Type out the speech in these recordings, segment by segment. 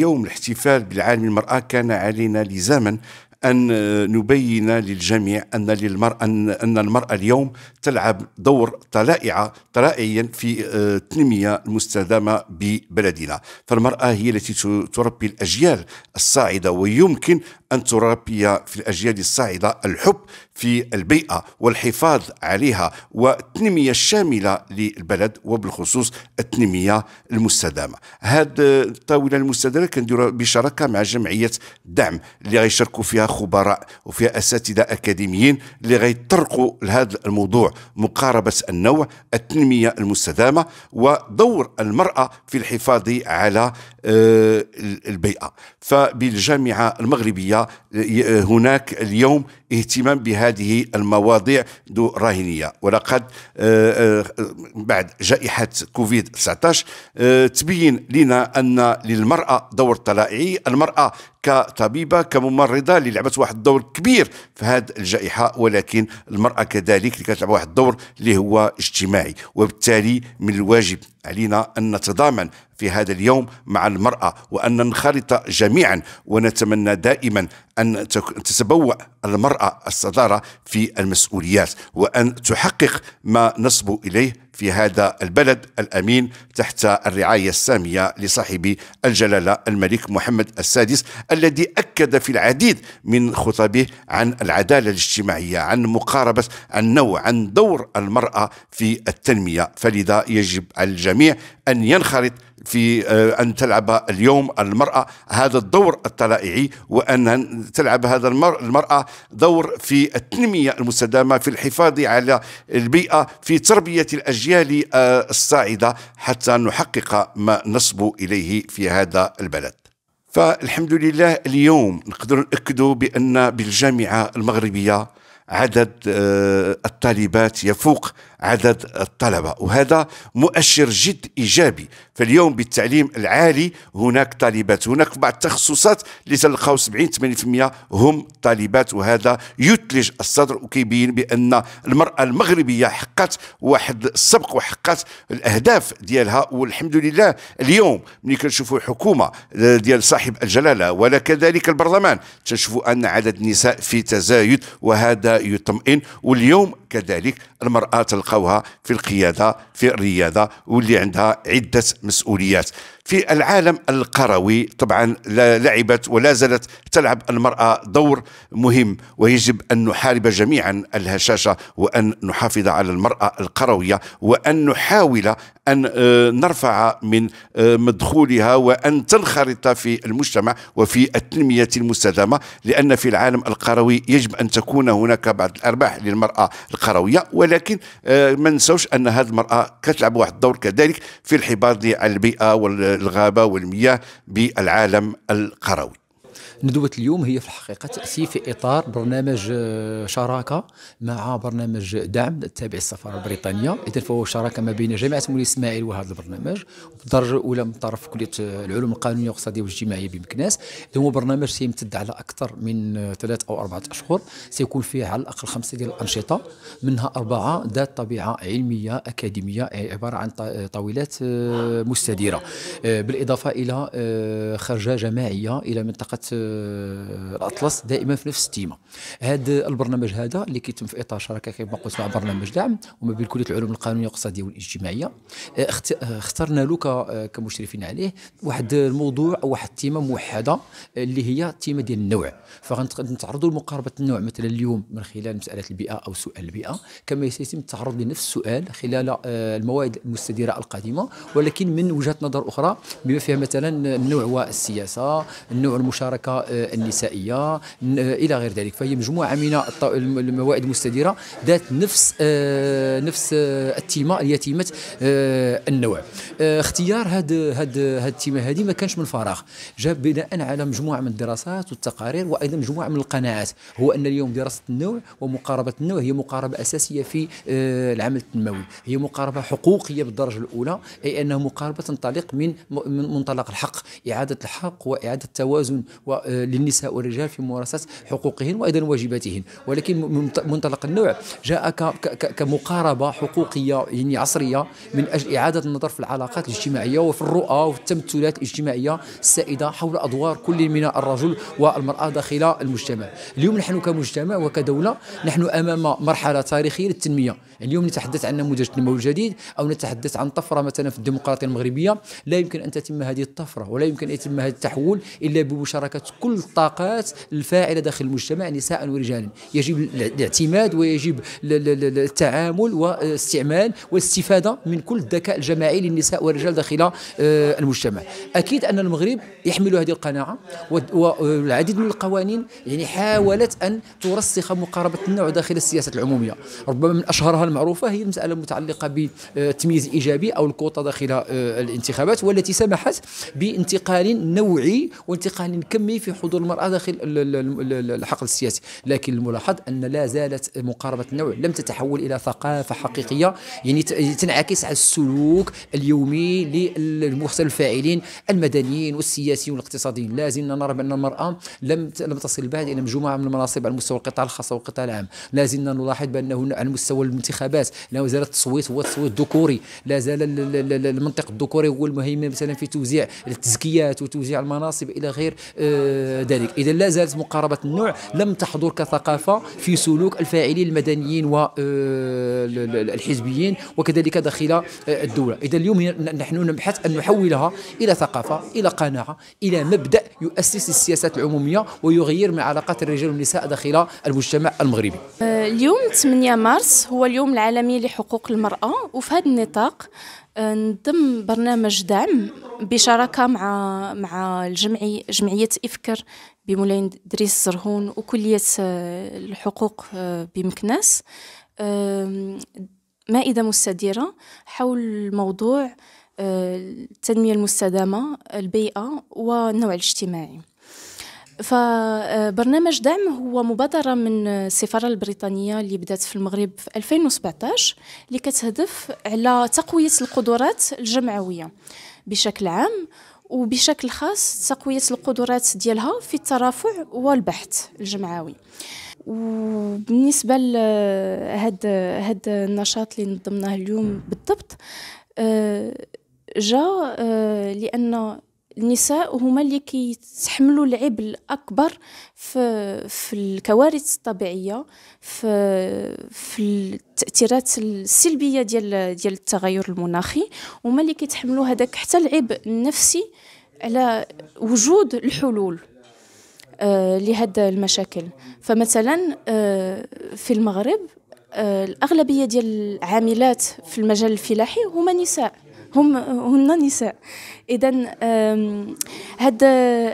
اليوم الاحتفال بالعالم المرأة كان علينا لزاما أن نبين للجميع أن للمرأة أن المرأة اليوم تلعب دور طلائع طلائعيا في التنمية المستدامة ببلدنا. فالمرأة هي التي تربي الأجيال الصاعدة ويمكن أن تربي في الأجيال الصاعدة الحب في البيئة والحفاظ عليها والتنمية الشاملة للبلد وبالخصوص التنمية المستدامة. هذه الطاولة المستدامة كنديرها بشراكة مع جمعية دعم اللي غيشاركوا فيها خبراء وفيها أساتذة أكاديميين اللي غيطرقوا لهذا الموضوع مقاربة النوع التنمية المستدامة ودور المرأة في الحفاظ على آه، البيئة. فبالجامعة المغربية هناك اليوم اهتمام بهذه المواضيع ذو راهنية. ولقد آه، آه، بعد جائحة كوفيد 19 آه، تبين لنا أن للمرأة دور طلائعي المرأة كطبيبة كممرضة اللي لعبت واحد الدور كبير في هذه الجائحة ولكن المرأة كذلك اللي كتلعب واحد الدور اللي هو اجتماعي وبالتالي من الواجب علينا أن نتضامن في هذا اليوم مع المرأة وأن ننخرط جميعا ونتمنى دائما أن تتبوأ المرأة الصدارة في المسؤوليات وأن تحقق ما نصب إليه في هذا البلد الأمين تحت الرعاية السامية لصاحب الجلالة الملك محمد السادس الذي أكد في العديد من خطبه عن العدالة الاجتماعية عن مقاربة النوع عن دور المرأة في التنمية. فلذا يجب على الجميع أن ينخرط في آه، أن تلعب اليوم المرأة هذا الدور الطلائعي وأن تلعب هذا المرأة دور في التنمية المستدامة في الحفاظ على البيئة في تربية الأجيال آه، الصاعدة حتى نحقق ما نصب إليه في هذا البلد. فالحمد لله اليوم نقدر نأكد بأن بالجامعة المغربية عدد آه، الطالبات يفوق عدد الطلبة وهذا مؤشر جد إيجابي. فاليوم بالتعليم العالي هناك طالبات هناك بعض التخصصات اللي تلقاو 70 80% هم طالبات وهذا يثلج الصدر وكيبين بأن المرأة المغربية حققت واحد السبق وحققت الأهداف ديالها. والحمد لله اليوم ملي كنشوفوا الحكومة ديال صاحب الجلالة ولا كذلك البرلمان تنشوفوا أن عدد النساء في تزايد وهذا يطمئن. واليوم كذلك المرأة تلقاوها في القيادة في الريادة واللي عندها عدة مسؤوليات. في العالم القروي طبعا لعبت ولا زالت تلعب المرأة دور مهم ويجب أن نحارب جميعا الهشاشة وأن نحافظ على المرأة القروية وأن نحاول أن آه، نرفع من آه، مدخولها وأن تنخرط في المجتمع وفي التنمية المستدامة لأن في العالم القروي يجب أن تكون هناك بعض الأرباح للمرأة القروية ولكن آه، ما نسوش أن هذه المرأة كتلعب واحد الدور كذلك في الحفاظ على البيئة والغابة والمياه بالعالم القروي. ندوة اليوم هي في الحقيقة تأتي في إطار برنامج آه، شراكة مع برنامج دعم التابع للسفارة البريطانية. إذا فهو شراكة ما بين جامعة مولاي إسماعيل وهذا البرنامج. بالدرجة الأولى من طرف كلية العلوم القانونية والاقتصادية والاجتماعية بمكناس هو برنامج سيمتد على أكثر من ثلاث أو أربعة أشهر. سيكون فيه على الأقل خمسة ديال الأنشطة منها أربعة ذات طبيعة علمية أكاديمية عبارة عن طاولات آه، مستديرة. آه، بالإضافة إلى خرجة جماعية إلى منطقة الأطلس دائما في نفس التيمة. هذا البرنامج هذا اللي كيتم في إطار شراكة كما قلت مع برنامج دعم وما بين كليه العلوم القانونية والاقتصادية والاجتماعية. آه، آه، اخترنا له آه، كمشرفين عليه واحد الموضوع أو واحد التيمة موحدة اللي هي التيمة ديال النوع. فغنتعرضوا لمقاربة النوع مثلا اليوم من خلال مسألة البيئة أو سؤال البيئة. كما سيتم التعرض لنفس السؤال خلال المواد المستديرة القادمة ولكن من وجهة نظر أخرى بما فيها مثلا النوع والسياسة النوع المشاركة النسائية. إلى غير ذلك فهي مجموعة من الموائد المستديره ذات نفس آه، نفس آه، التيمة هي تيمة آه، النوع اختيار هاد هاد هاد التيمة هذه ما كانش من فراغ. جاء بناء على مجموعة من الدراسات والتقارير وأيضا مجموعة من القناعات. هو أن اليوم دراسة النوع ومقاربة النوع هي مقاربة أساسية في العمل التنموي. هي مقاربة حقوقية بالدرجة الأولى أي أنها مقاربة تنطلق من منطلق الحق إعادة الحق وإعادة التوازن و للنساء والرجال في ممارسة حقوقهن وأيضا واجباتهن. ولكن منطلق النوع جاء كمقاربة حقوقية يعني عصرية من أجل إعادة النظر في العلاقات الاجتماعية وفي الرؤى وفي التمثلات الاجتماعية السائدة حول أدوار كل من الرجل والمرأة داخل المجتمع. اليوم نحن كمجتمع وكدولة نحن أمام مرحلة تاريخية للتنمية. اليوم نتحدث عن نموذج النمو الجديد أو نتحدث عن طفرة مثلا في الديمقراطية المغربية. لا يمكن أن تتم هذه الطفرة ولا يمكن أن يتم هذا التحول إلا بمشاركة كل الطاقات الفاعلة داخل المجتمع نساء ورجالا يجب الاعتماد ويجب التعامل واستعمال والاستفادة من كل الذكاء الجماعي للنساء والرجال داخل آه، المجتمع. أكيد أن المغرب يحمل هذه القناعة والعديد من القوانين يعني حاولت أن ترسخ مقاربة النوع داخل السياسة العمومية. ربما من أشهرها المعروفة هي المسألة المتعلقة بالتمييز الإيجابي أو الكوطة داخل آه، الانتخابات والتي سمحت بانتقال نوعي وانتقال كمي في حضور المرأة داخل الحقل السياسي. لكن الملاحظ أن لا زالت مقاربة النوع لم تتحول إلى ثقافة حقيقية يعني تنعكس على السلوك اليومي للمختلف الفاعلين المدنيين والسياسيين والاقتصاديين. لازمنا نرى بأن المرأة لم لم تصل بعد إلى مجموعة من المناصب على مستوى القطاع الخاص والقطاع العام. لازلنا نلاحظ بأنه على مستوى الانتخابات لا زال التصويت هو التصويت الذكوري. لا زال المنطق الذكوري هو المهيمن مثلا في توزيع التزكيات وتوزيع المناصب إلى غير آه، ذلك. اذا لا زالت مقاربة النوع لم تحضر كثقافة في سلوك الفاعلين المدنيين والحزبيين آه، وكذلك داخل آه، الدولة. اذا اليوم نحن نبحث أن نحولها إلى ثقافة إلى قناعة إلى مبدأ يؤسس السياسات العمومية ويغير من علاقات الرجال والنساء داخل المجتمع المغربي. اليوم 8 مارس هو اليوم العالمي لحقوق المرأة وفي هذا النطاق نضم برنامج دعم بشراكة مع مع الجمعية جمعية إفكر بمولاي دريس الزرهون وكلية آه، الحقوق آه، بمكناس. مائدة مستديرة حول موضوع آه، التنمية المستدامة البيئة والنوع الاجتماعي. فبرنامج دعم هو مبادرة من السفارة البريطانية اللي بدأت في المغرب في 2017 اللي كتهدف على تقوية القدرات الجمعوية بشكل عام وبشكل خاص تقوية القدرات ديالها في الترافع والبحث الجمعوي. وبالنسبة لهذا النشاط اللي نظمناه اليوم بالضبط آه، جاء آه، لأن النساء هما اللي كيتحملوا العبء الأكبر في في الكوارث الطبيعية في في التأثيرات السلبية ديال ديال التغير المناخي هما اللي كيتحملوا هذاك حتى العبء النفسي على وجود الحلول آه لهاد المشاكل. فمثلا آه في المغرب آه الأغلبية ديال العاملات في المجال الفلاحي هما نساء. هم هن نساء. اذا هاد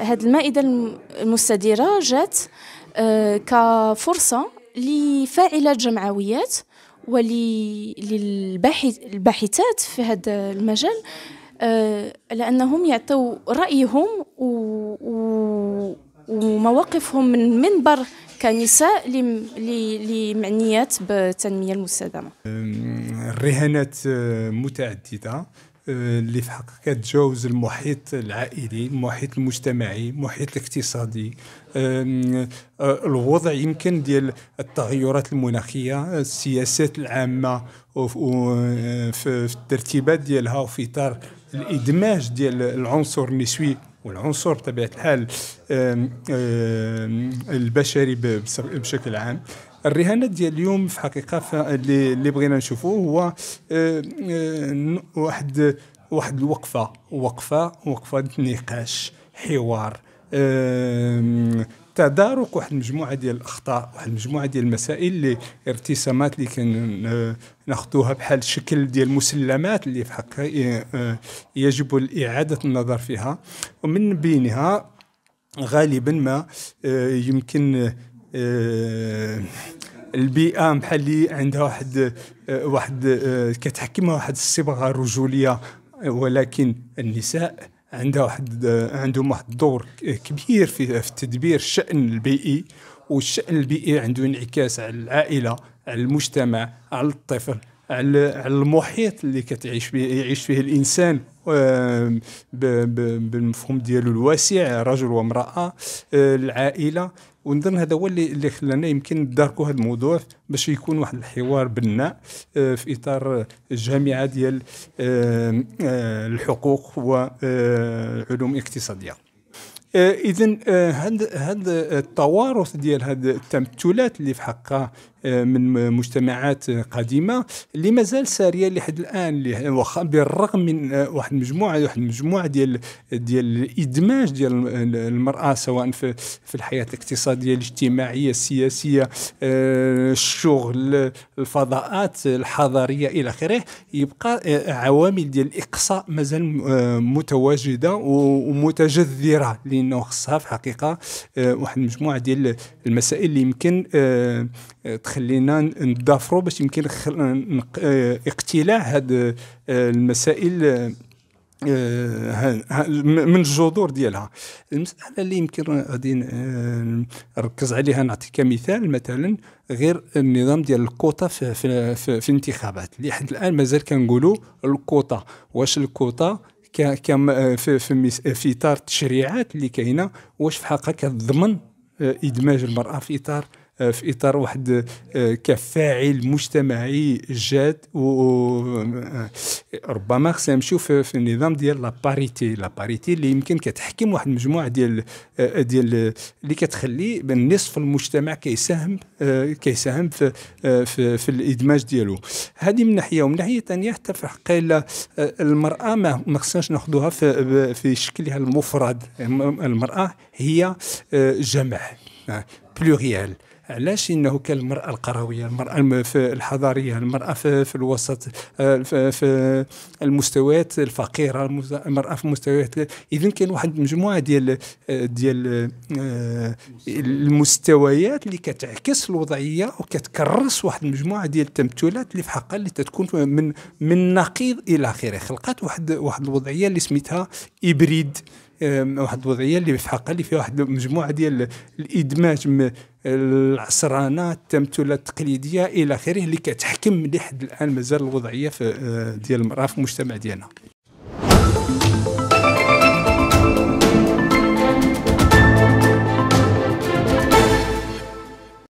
هاد المائدة المستديرة جات كفرصة لفاعلات جمعويات وللباحثات في هذا المجال لأنهم يعطوا رأيهم ومواقفهم من منبر كنساء لمعنيات بالتنمية المستدامة. الرهانات آه، متعددة اللي في حقيقة تجاوز المحيط العائلي المحيط المجتمعي المحيط الاقتصادي. آه، الوضع يمكن ديال التغيرات المناخية السياسات العامة في الترتيبات ديالها وفي إطار الإدماج ديال العنصر النسوي. والعنصر بطبيعة الحال البشري بشكل عام. الرهانات ديال اليوم في حقيقة اللي, بغينا نشوفوه هو واحد واحد الوقفة وقفة وقفة نقاش حوار تدارك واحد المجموعة ديال الأخطاء واحد المجموعة ديال المسائل اللي ارتسامات اللي كان آه، ناخذوها بحال شكل ديال مسلمات اللي في حقها يجب اعاده النظر فيها. ومن بينها غالبا ما يمكن البيئة بحال عندها واحد واحد كتحكمها واحد الصبغة الرجوليه ولكن النساء عندها واحد عندهم واحد الدور كبير في في تدبير الشأن البيئي والشأن البيئي عنده انعكاس على العائلة على المجتمع على الطفل على المحيط اللي كتعيش فيه يعيش فيه الإنسان بالمفهوم ديالو الواسع رجل وامرأة العائلة. ونظن هذا هو اللي اللي خلانا يمكن نداركوا هذا الموضوع باش يكون واحد الحوار بناء في إطار الجامعة ديال الحقوق وعلوم الاقتصاديه اذا هذا هذا التوارث ديال هذه التمثلات اللي في حقها من مجتمعات قديمة اللي مازال سارية لحد الآن واخا بالرغم من واحد المجموعة واحد المجموعة ديال ديال الإدماج ديال المرأة سواء في في الحياة الاقتصادية الاجتماعية السياسية الشغل الفضاءات الحضارية إلى آخره يبقى عوامل ديال الإقصاء مازال متواجدة ومتجذرة لأنه خصها في حقيقه واحد المجموعة ديال المسائل اللي يمكن خلينا نضافروا باش يمكن اقتلاع هذه المسائل آه، من الجذور ديالها. المسألة اللي يمكن غادي نركز عليها نعطيك كمثال مثلا غير النظام ديال الكوطة في, في, في, في الانتخابات اللي حد الآن مازال كنقولوا الكوطة. واش الكوطه في في في إطار التشريعات اللي كاينة واش في حقها كتضمن آه، إدماج المرأة في إطار آه، في إطار واحد آه، كفاعل مجتمعي جاد وربما آه، خصنا نمشيو في, النظام ديال لا باريتي لا باريتي اللي يمكن كتحكم واحد المجموعة ديال ديال اللي كتخلي نصف المجتمع كيساهم كيساهم في في, في الإدماج ديالو. هذه من ناحية ومن ناحية ثانية حتى في حق المرأة ما خصناش ناخذوها في, في شكلها المفرد. المرأة هي جمع. بلوريال علاش انه كان المراه القرويه المراه في الحضاريه المراه في, في الوسط في, في المستويات الفقيره المراه في مستويات اذا كان واحد المجموعه ديال ديال المستويات اللي كتعكس الوضعيه وكتكرس واحد المجموعه ديال التمثلات اللي في حقها اللي تتكون من من نقيض إلى اخره خلقات واحد واحد الوضعيه اللي سميتها ابريد واحد الوضعية اللي في حقها اللي فيها واحد المجموعة ديال الإدماج العصرانه التمثيلات التقليديه إلى آخره اللي كتحكم لحد الآن مازال الوضعية في آه، ديال المراه في المجتمع ديالنا.